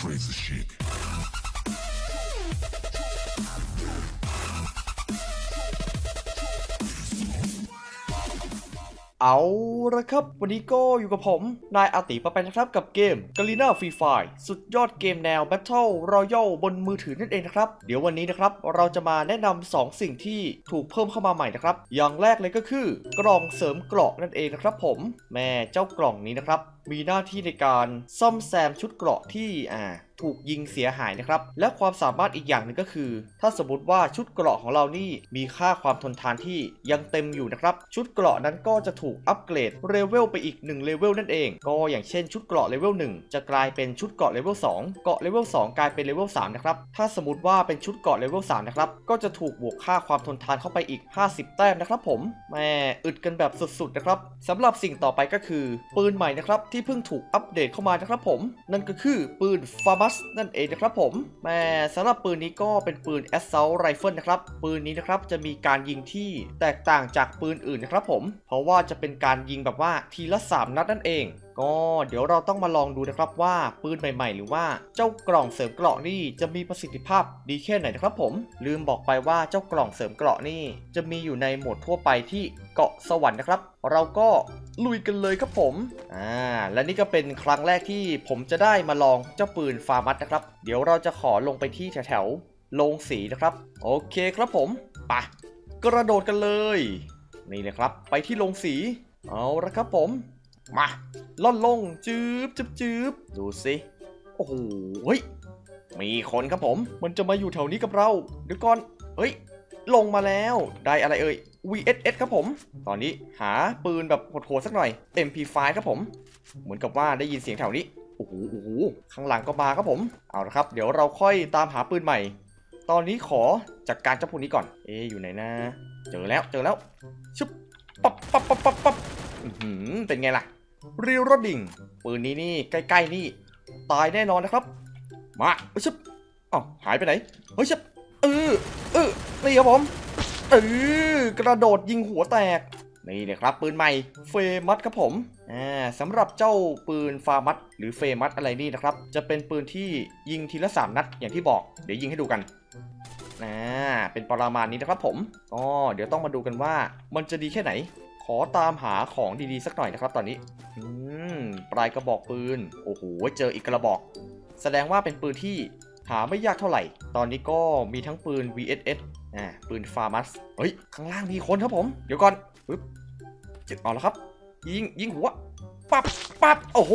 crazy shit. เอาละครับ วันนี้ก็อยู่กับผม นายอาติปะไปนะครับกับเกม g a l i n a Free Fire สุดยอดเกมแนว Battle Royale บนมือถือนั่นเองนะครับ เดี๋ยววันนี้นะครับ เราจะมาแนะนำ2สิ่งที่ถูกเพิ่มเข้ามาใหม่นะครับ อย่างแรกเลยก็คือกล่องเสริมเกราะนั่นเองนะครับผม แม่เจ้ากล่องนี้นะครับ มีหน้าที่ในการซ่อมแซมชุดเกราะที่อ่า ถูกยิงเสียหายนะครับ และความสามารถอีกอย่างหนึ่งก็คือ ถ้าสมมติว่าชุดเกราะของเรานี่มีค่าความทนทานที่ยังเต็มอยู่นะครับ ชุดเกราะนั้นก็จะถูก upgrade level ไปอีก1 level นั่นเอง ก็อย่างเช่นชุดเกราะเลเวล1จะกลายเป็นชุดเกราะเลเวล2เกราะเลเวล2กลายเป็นเลเวล3นะครับ ถ้าสมมติว่าเป็นชุดเกราะเลเวล3นะครับ ก็จะถูกบวกค่าความทนทานเข้าไปอีก 50 แต้มนะครับผม แม่อึดกันแบบสุดๆนะครับสำหรับสิ่งต่อไปก็คือ ปืนใหม่นะครับที่เพิ่งถูกอัปเดตเข้ามานะครับผม นั่นก็คือปืนฟาร์มัสนั่นเองนะครับผมแม่สำหรับปืนนี้ก็เป็นปืน Assault Rifle นะครับ ปืนนี้นะครับจะมีการยิงที่แตกต่างจากปืนอื่นนะครับผม เพราะว่าจะเป็นการยิงแบบว่าทีละ 3 นัดนั่นเอง ก็เดี๋ยวเราต้องมาลองดูนะครับว่าปืนใหม่ ๆ หรือว่าเจ้ากล่องเสริมเกราะนี่จะมีประสิทธิภาพดีแค่ไหนนะครับผม ลืมบอกไปว่าเจ้ากล่องเสริมเกราะนี่จะมีอยู่ในโหมดทั่วไปที่เกาะสวรรค์นะครับ เราก็ ลุยกันเลยครับผม อ่า และนี่ก็เป็นครั้งแรกที่ผมจะได้มาลองเจ้าปืนฟาร์มัสนะครับ เดี๋ยวเราจะขอลงไปที่แถวๆโรงสีนะครับ โอเคครับผมปะกระโดดกันเลย นี่เลยครับ ไปที่โรงสี เอาละครับผม มาล่อนลงจืบจืบจืบดูสิโอ้โหเฮ้ยมีคนครับผม มันจะมาอยู่แถวนี้กับเรา เดี๋ยวก่อน เฮ้ย ลงมาแล้ว ได้อะไรเอ่ย VSS ครับผม ตอนนี้หาปืนแบบโหดๆสักหน่อย MP5 ครับผม เหมือนกับว่าได้ยินเสียงแถวนี้ โอ้โหโอ้โหข้างหลังก็มาครับผม เอาละครับ เดี๋ยวเราค่อยตามหาปืนใหม่ ตอนนี้ขอจัดการเจ้าพวกนี้ก่อน เอ๊อยู่ไหนนะ เจอแล้ว เจอแล้วชุบปับปับปับปับปับอื้อหือเป็นไงล่ะรีโรดดิ่ง ปืนนี้นี่ใกล้ๆนี่ ตายแน่นอนนะครับ มาเฮ้ยชุบอ้าวหายไปไหน เฮ้ยชุบเออเออนี่ครับผม เออกระโดดยิงหัวแตก นี่เลยครับ ปืนใหม่เฟมัสครับผมอ่าสำหรับเจ้าปืนฟามัสหรือเฟมัสอะไรนี่นะครับ จะเป็นปืนที่ยิงทีละ 3 นัดอย่างที่บอก เดี๋ยวยิงให้ดูกันนะเป็นประมาณนี้นะครับผมก็เดี๋ยวต้องมาดูกันว่ามันจะดีแค่ไหน ขอตามหาของดีๆสักหน่อยนะครับตอนนี้ อืมปลายกระบอกปืน โอ้โห เจออีกกระบอก แสดงว่าเป็นปืนที่หาไม่ยากเท่าไหร่ ตอนนี้ก็มีทั้งปืน VSS อ่าปืนฟาร์มัสเฮ้ย ข้างล่างมีคนครับผม เดี๋ยวก่อนปึ๊บจึกเอาแล้วครับ ยิงยิงหัวปับปับโอ้โห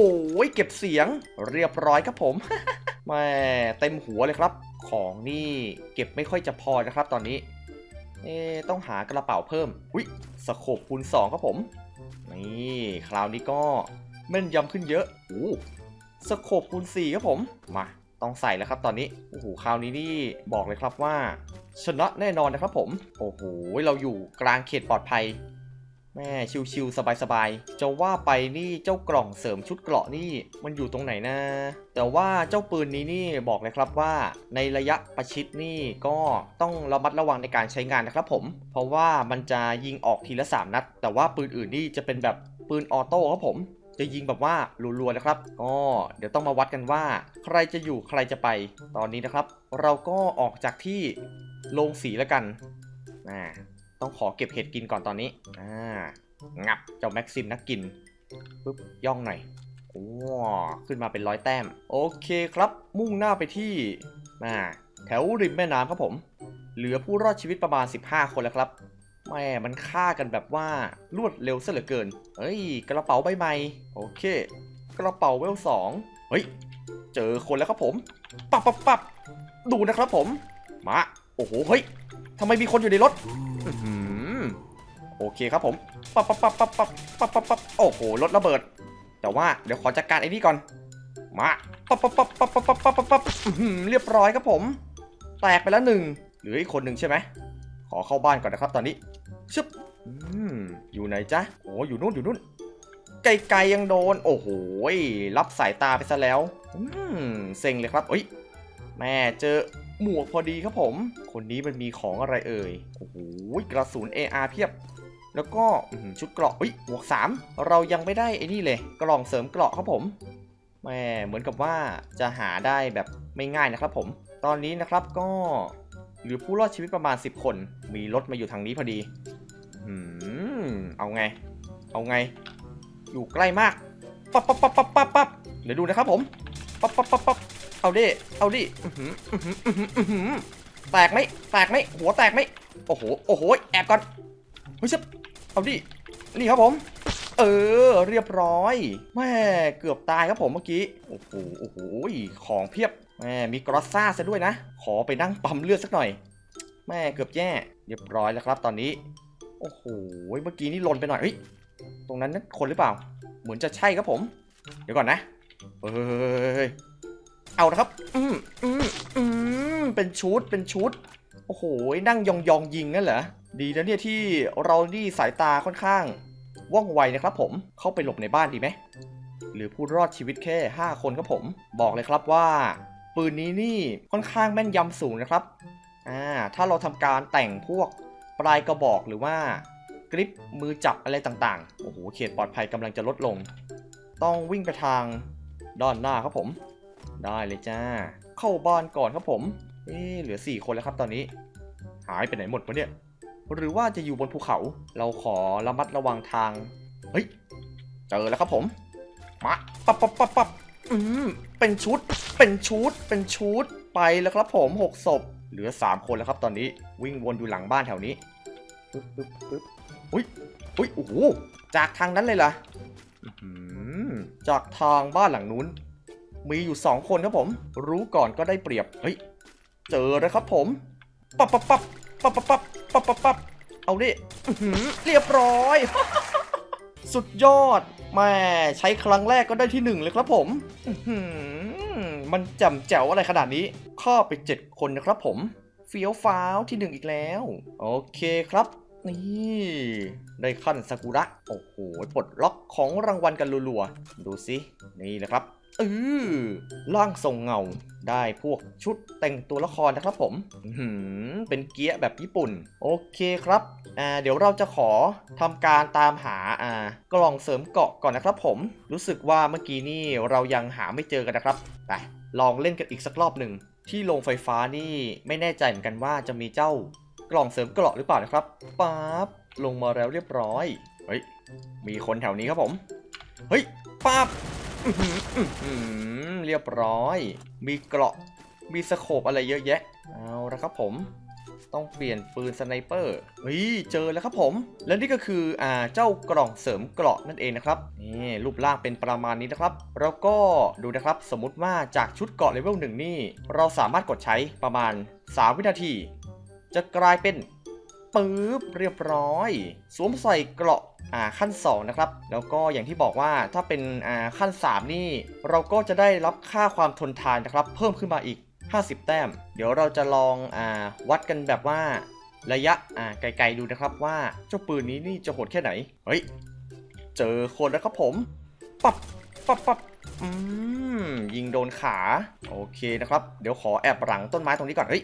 เก็บเสียงเรียบร้อยครับผมแม่เต็มหัวเลยครับ ของนี่เก็บไม่ค่อยจะพอนะครับตอนนี้เอ๊ต้องหากระเป๋าเพิ่มอุ้ยสโคปคูณ2ครับผมนี่คราวนี้ก็แม่นยำขึ้นเยอะโอ้สโคปคูณ4ครับผมมาต้องใส่แล้วครับตอนนี้โอ้โหคราวนี้นี่บอกเลยครับว่า ชนะแน่นอนนะครับผม โอ้โห เราอยู่กลางเขตปลอดภัย แม่ชิวๆสบายๆจะว่าไปนี่เจ้ากล่องเสริมชุดเกราะนี่มันอยู่ตรงไหนนะ แต่ว่าเจ้าปืนนี้นี่บอกเลยครับว่า ในระยะประชิดนี่ก็ต้องระมัดระวังในการใช้งานนะครับผม เพราะว่ามันจะยิงออกทีละ 3 นัด แต่ว่าปืนอื่นนี่จะเป็นแบบปืนออโต้ครับผมจะยิงแบบว่ารัวๆนะครับก็เดี๋ยวต้องมาวัดกันว่า ใครจะอยู่ใครจะไป ตอนนี้นะครับ เราก็ออกจากที่ โรงสีแล้วกันอ่าต้องขอเก็บเห็ดกินก่อนตอนนี้อ่างับเจ้าแม็กซิมนักกินปึ๊บย่องหน่อยโอ้ขึ้นมาเป็นร้อยแต้ม โอเคครับ มุ่งหน้าไปที่อ่าแถวริมแม่น้ำครับผม เหลือผู้รอดชีวิตประมาณ 15 คนแล้วครับแม่มันฆ่ากันแบบว่ารวดเร็วซะเหลือเกิน เฮ้ย กระเป๋าใบใหม่ โอเค กระเป๋าเวลสองเฮ้ย เจอคนแล้วครับผม ปับปับปับดูนะครับผม มา โอ้โห เฮ้ยทำไมมีคนอยู่ในรถอื้อหือโอเคครับผม ปับปับปับปับปับปับปับปับโอ้โห รถระเบิด แต่ว่าเดี๋ยวขอจัดการไอ้นี่ก่อน มา ปับปับปับปับปับปับปับปับปับอื้อหือเรียบร้อยครับผม แตกไปแล้วหนึ่งเหลืออีกคนหนึ่งใช่ไหม ขอเข้าบ้านก่อนนะครับตอนนี้ชึบอืมอยู่ไหนจ๊ะโอ้อยู่นู่นอยู่นู่น ไกลๆยังโดน โอ้โห รับสายตาไปซะแล้วอืมเซ็งเลยครับเอ้ย แม่เจอ หมวกพอดีครับผม คนนี้มันมีของอะไรเอ่ย โอ้โห กระสุน AR เพียบ แล้วก็ชุดเกราะอุ้ยหมวก 3 เรายังไม่ได้ไอ้นี่เลย กล่องเสริมเกราะครับผมแหม่เหมือนกับว่าจะหาได้แบบไม่ง่ายนะครับผม ตอนนี้นะครับก็เหรือผู้รอดชีวิตประมาณ 10 คน มีรถมาอยู่ทางนี้พอดี อืม เอาไง เอาไง อยู่ใกล้มาก ปั๊บปั๊บปั๊บปั๊บปั๊บปั๊บเดี๋ยวดูนะครับผม ปั๊บปั๊บปั๊บปั๊บ เอาดิ เอาดิอื้อหืออื้อหืออื้อหืออื้อหือแตกไหมแตกไหมหัวแตกไหมโอ้โห โอ้โห แอบก่อน เฮ้ยชิบเอาดิ นี่ครับผม เออ เรียบร้อย แม่เกือบตายครับผมเมื่อกี้ โอ้โห โอ้โห ของเพียบ แม่มีกรอสซ่าซะด้วยนะ ขอไปนั่งปั๊มเลือดสักหน่อย แม่เกือบแย่ เรียบร้อยแล้วครับตอนนี้ โอ้โห เมื่อกี้นี่หล่นไปหน่อยเฮ้ย ตรงนั้นนั่นคนหรือเปล่า เหมือนจะใช่ครับผม เดี๋ยวก่อนนะ เฮ้ย เอาละครับ อืมอืมอืมเป็นชุด เป็นชุด โอ้โห นั่งยองยองยิงนั่นเหรอ ดีนะเนี่ยที่เรานี่สายตาค่อนข้าง ว่องไวนะครับผม เข้าไปหลบในบ้านดีไหม หรือผู้รอดชีวิตแค่ 5 คนครับผม บอกเลยครับว่า ปืนนี้นี่ค่อนข้างแม่นยำสูงนะครับ อ่า ถ้าเราทำการแต่งพวกปลายกระบอกหรือว่ากริปมือจับอะไรต่างๆ โอ้โห เขตปลอดภัยกำลังจะลดลง ต้องวิ่งไปทางด้านหน้าครับผม ได้เลยจ้า เข้าบ้านก่อนครับผม เอ๊เหลือ 4 คนแล้วครับตอนนี้ หายไปไหนหมดวะเนี่ย หรือว่าจะอยู่บนภูเขา เราขอระมัดระวังทาง เฮ้ย เจอแล้วครับผม มา ปับปับปับปับอืม เป็นชุด เป็นชุด เป็นชุด ไปแล้วครับผมหกศพ เหลือ 3 คนแล้วครับตอนนี้ วิ่งวนอยู่หลังบ้านแถวนี้ ปึ๊บปึ๊บปึ๊บอุ้ยอุ้ย โอ้โห จากทางนั้นเลยเหรออื้อหือจากทางบ้านหลังนู้น มีอยู่ 2 คนครับผม รู้ก่อนก็ได้เปรียบ เฮ้ย เจอแล้วครับผม ปับปับปับปับปับปับปับปับปับเอาดิเรียบร้อย สุดยอดแม่ใช้ครั้งแรกก็ได้ที่หนึ่งเลยครับผมมันจำแจ๋วอะไรขนาดนี้ ข้าไปเจ็ดคนนะครับผม เฟี้ยวฟ้าวที่หนึ่งอีกแล้ว โอเคครับนี่ได้ขั้นซากุระ โอ้โหปลดล็อกของรางวัลกันรัวๆ ดูสิ นี่นะครับ เออร่างทรงเงาได้พวกชุดแต่งตัวละครนะครับผมหือเป็นเกียร์แบบญี่ปุ่น โอเคครับอ่าเดี๋ยวเราจะขอทำการตามหาอ่ากล่องเสริมเกาะก่อนนะครับผม รู้สึกว่าเมื่อกี้นี่เรายังหาไม่เจอกันนะครับไปลองเล่นกันอีกสักรอบหนึ่งที่โรงไฟฟ้านี่ไม่แน่ใจเหมือนกันว่าจะมีเจ้ากล่องเสริมเกราะหรือเปล่านะครับป๊าบลงมาแล้วเรียบร้อย เฮ้ย มีคนแถวนี้ครับผม เฮ้ยป๊าบ เรียบร้อย มีเกราะ มี scope อะไรเยอะแยะ เอาละครับผม ต้องเปลี่ยนปืน sniper เฮ้ย เจอแล้วครับผม และนี่ก็คืออ่าเจ้ากล่องเสริมเกราะนั่นเองนะครับ นี่รูปร่างเป็นประมาณนี้นะครับ แล้วก็ดูนะครับ สมมุติว่าจากชุดเกราะเลเวลหนึ่งนี่ เราสามารถกดใช้ประมาณ 3 วินาที จะกลายเป็น ปึ๊บเรียบร้อย สวมใส่เกราะอ่าขั้น 2 นะครับ แล้วก็อย่างที่บอกว่าถ้าเป็นอ่าขั้น 3 นี่ เราก็จะได้รับค่าความทนทานนะครับ เพิ่มขึ้นมาอีก 50 แต้ม เดี๋ยวเราจะลองอ่าวัดกันแบบว่าระยะอ่าไกลๆดูนะครับว่าเจ้าปืนนี้นี่จะโหดแค่ไหน เฮ้ย เจอคนแล้วครับผม ปับปับปับอืมยิงโดนขา โอเคนะครับ เดี๋ยวขอแอบหลังต้นไม้ตรงนี้ก่อน เฮ้ย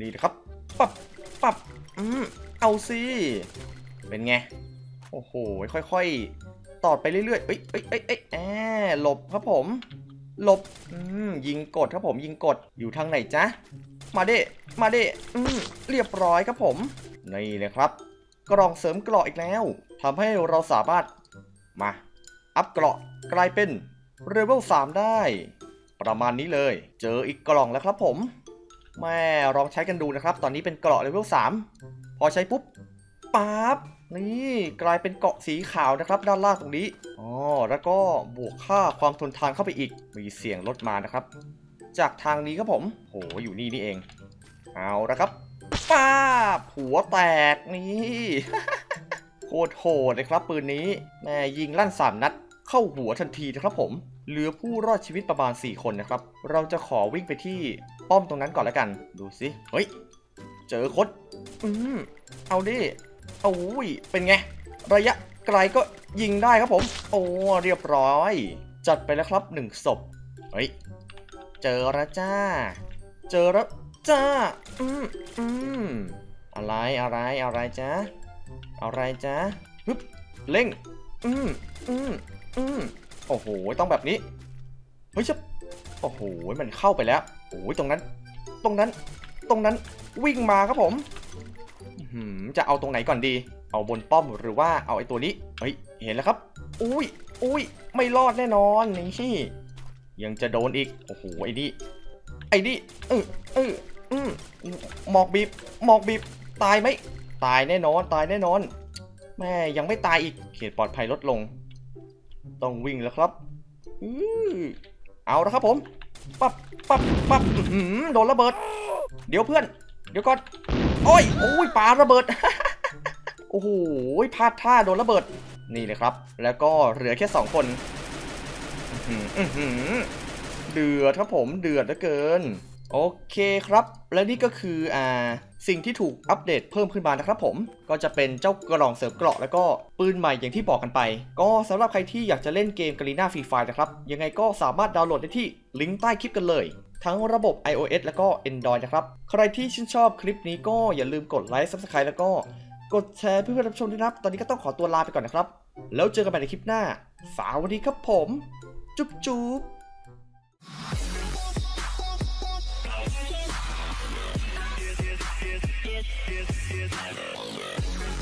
นี่นะครับ ปับปับ อืมเอาสิเป็นไง โอ้โห ค่อยๆ ตอดไปเรื่อยๆ เอ้ยเอ้ยเอ้ยเอ้ยแอบหลบครับผม หลบ อืม ยิงกดครับผม ยิงกด อยู่ทางไหนจ๊ะ มาเด้ มาเด้ อืม เรียบร้อยครับผม นี่เลยครับกล่องเสริมเกราะอีกแล้วทำให้เราสามารถ มา up เกราะกลายเป็น level 3ได้ ประมาณนี้เลย เจออีกกล่องแล้วครับผม แม่ลองใช้กันดูนะครับ ตอนนี้เป็นเกราะเลเวล3พอใช้ปุ๊บปั๊บนี่กลายเป็นเกาะสีขาวนะครับ ด้านล่างตรงนี้อ๋อแล้วก็บวกค่าความทนทานเข้าไปอีก มีเสียงลดมานะครับ จากทางนี้ครับผมโหอยู่นี่นี่เอง เอาละครับป้าหัวแตกนี่โคตรโหดเลยครับปืนนี้แม่ยิงลั่นสามนัดเข้าหัวทันทีนะครับผม เหลือผู้รอดชีวิตประมาณ 4 คนนะครับ เราจะขอวิ่งไปที่ป้อมตรงนั้นก่อนแล้วกัน ดูสิ เฮ้ย เจอคดอืมเอาดิเอาอุ้ย เป็นไง ระยะไกลก็ยิงได้ครับผม โอ้ เรียบร้อย จัดไปแล้วครับหนึ่งศพ เฮ้ย เจอแล้วจ้า เจอแล้วจ้า อืมอืมอะไรอะไรอะไรจ้าอะไรจ้าฮึบเร่ง อืมอืมอืม โอ้โห ต้องแบบนี้ เฮ้ยจะโอ้โห มันเข้าไปแล้วโอ้ยตรงนั้น ตรงนั้น ตรงนั้นวิ่งมาครับผมจะเอาตรงไหนก่อนดี เอาบนป้อมหรือว่าเอาไอ้ตัวนี้ เฮ้ย เห็นแล้วครับ อุ้ยอุ้ยไม่รอดแน่นอนนี่ยังจะโดนอีก โอ้โห ไอ้นี่ ไอ้นี่ เออเอออืมหมอกบีบ หมอกบีบ ตายไหม ตายแน่นอน ตายแน่นอน แม่ยังไม่ตายอีก เขตปลอดภัยลดลง ต้องวิ่งแล้วครับอือเอาละครับผม ปับปับปับอื้อหือโดนระเบิด เดี๋ยวเพื่อน เดี๋ยวก่อน โอ้ย โอ้ยปาระเบิด โอ้โหพลาดท่าโดนระเบิด นี่เลยครับ แล้วก็เหลือแค่สองคนอื้อหืออื้อหือเดือดครับผม เดือดเหลือเกิน โอเคครับ และนี่ก็คืออ่าสิ่งที่ถูกอัปเดตเพิ่มขึ้นมานะครับผมก็จะเป็นเจ้ากล่องเสริมเกราะแล้วก็ปืนใหม่อย่างที่บอกกันไป ก็สำหรับใครที่อยากจะเล่นเกมก a ลีนาฟรีไฟนะครับ ยังไงก็สามารถดาวน์โหลดได้ที่ลิงก์ใต้คลิปกันเลย ทั้งระบบ iOS แล้วก็ Android นะครับ ใครที่ชื่นชอบคลิปนี้ก็อย่าลืมกด like Subscribe แล้วก็กดแชร์เพื่อรับชมด้วยนะครับ ตอนนี้ก็ต้องขอตัวลาไปก่อนนะครับ แล้วเจอกันใหม่ในคลิปหน้า สวัสดีครับผม จุ๊บจุ๊บ Yes, yes, yes.